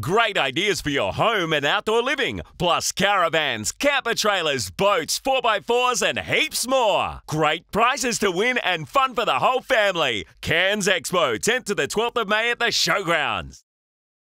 Great ideas for your home and outdoor living, plus caravans, camper trailers, boats, 4x4s, and heaps more. Great prizes to win and fun for the whole family. Cairns Expo, 10th to the 12th of May at the Showgrounds.